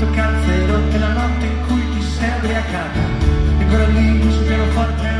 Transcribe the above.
sotto calzerotte la notte in cui ti sei ubriacata. E ancora lì sul pianoforte